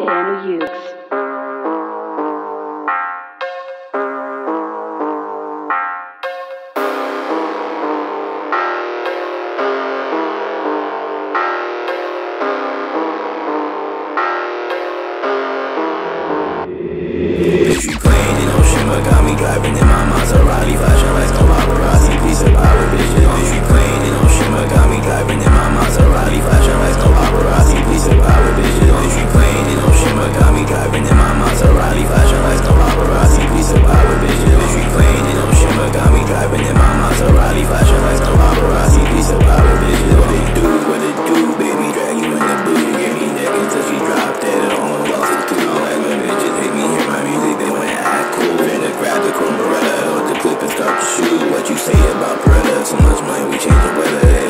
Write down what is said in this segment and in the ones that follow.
and Annie Hughes. Bruh, that's too much money, we change the weather.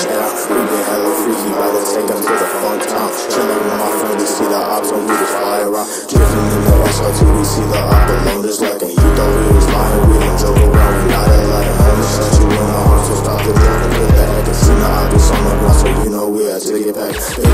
shit. We been hella freaky, about to take them to the fun town. Chillin' with my friends, we see the ops when we just fly around. Drifting in the rush till we see the op alone. Just like and you thought we was lying, we don't joke around. We not a lying homie, shut you in the arms, so stop the joke and get back. I can see the op on the ground, so you know we had to get back.